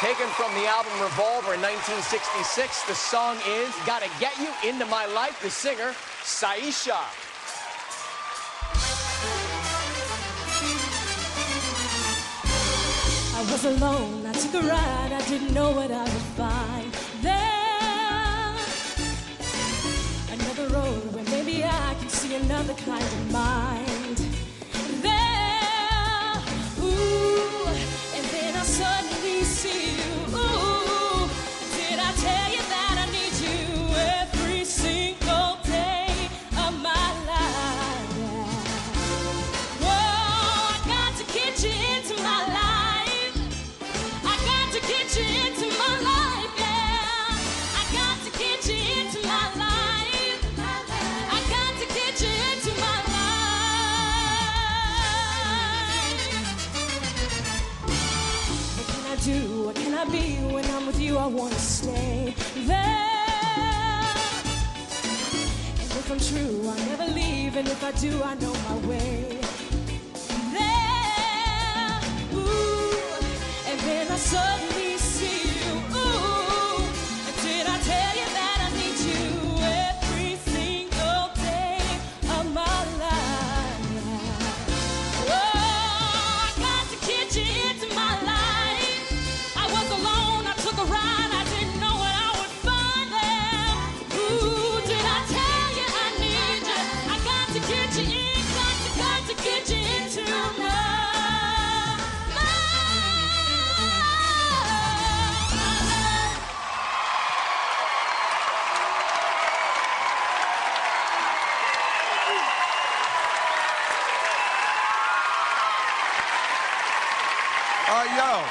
Taken from the album Revolver in 1966, the song is Gotta Get You Into My Life, the singer, Syesha. I was alone, I took a ride, I didn't know what I would find there. Another road where maybe I can see another kind of mind do? What can I be? When I'm with you, I want to stay there. And if I'm true, I'll never leave. And if I do, I know my way Uh, yo.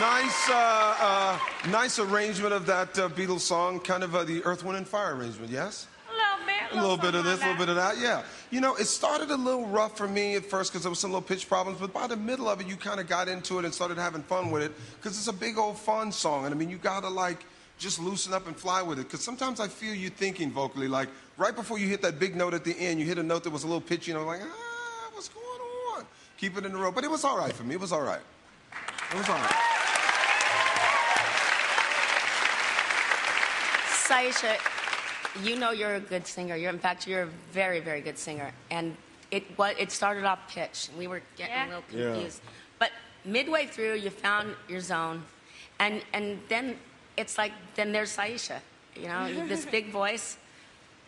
Nice, uh, uh, nice arrangement of that uh, Beatles song, kind of uh, the Earth, Wind, and Fire arrangement, yes? A little bit. A little bit of this, a little bit of that, yeah. You know, it started a little rough for me at first because there was some little pitch problems, but by the middle of it, you kind of got into it and started having fun with it because it's a big old fun song. And I mean, you gotta like just loosen up and fly with it because sometimes I feel you thinking vocally, like right before you hit that big note at the end, you hit a note that was a little pitchy, and I'm like, ah, on? Keep it in the row. But it was all right for me. It was all right. It was all right. Syesha, you know you're a good singer. You're, in fact, you're a very, very good singer. And it what it started off pitch, and we were getting Yeah. a little confused. Yeah. confused. But midway through, you found your zone, and and then it's like then there's Syesha. You know, this big voice,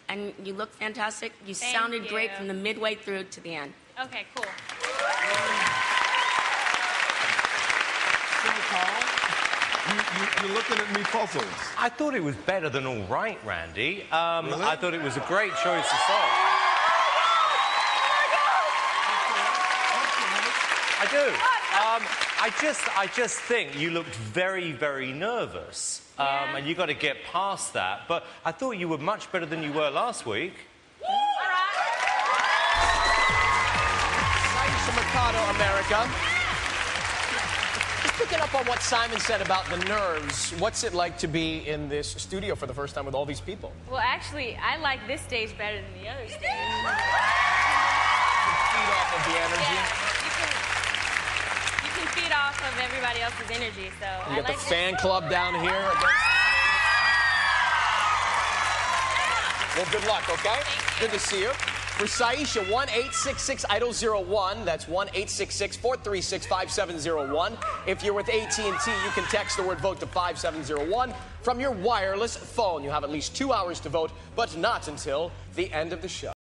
and you look fantastic. You Thank sounded great from the midway through to the end. Okay, cool. You, you, you're looking at me puzzled. I thought it was better than all right, Randy. Um, Really? I thought it was a great choice of song. I do. Um, I just, I just think you looked very, very nervous, um, Yeah. and you got to get past that. But I thought you were much better than you were last week. Syesha Mercado. Just picking up on what Simon said about the nerves, what's it like to be in this studio for the first time with all these people? Well, actually, I like this stage better than the other stage. Feed off of the energy. Yeah, you can, you can feed off of everybody else's energy, so You I got like the fan club down here. Well, good luck, okay? Good to see you. For Syesha, 1 866 Idol 01. That's 1 866 436 5701. If you're with AT&T, you can text the word vote to 5701 from your wireless phone. You have at least two hours to vote, but not until the end of the show.